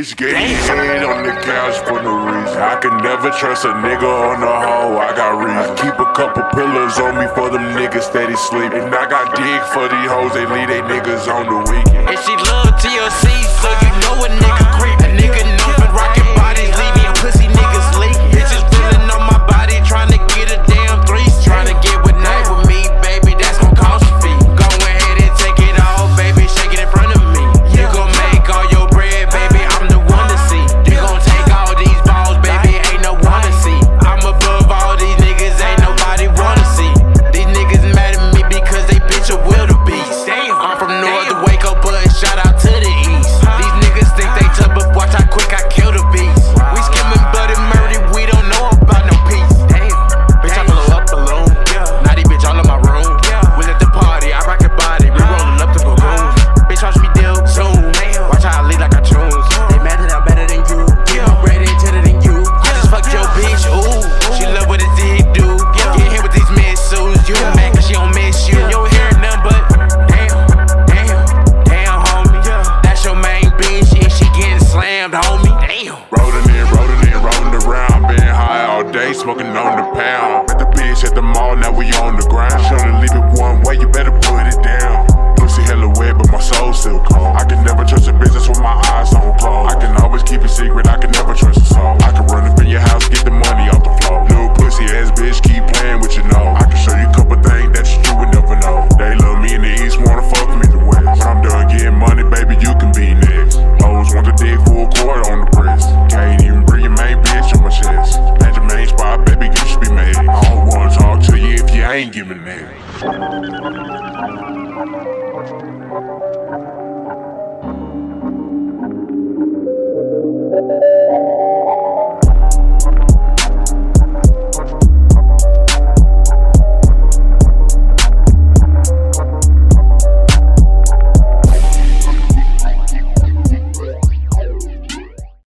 Get head on the couch for no reason. I can never trust a nigga on the hoe, I got reason. I keep a couple pillows on me for them niggas steady sleep. And I got dick for these hoes, they leave they niggas on the weekend. And she love TLC, so you smoking no no. human male.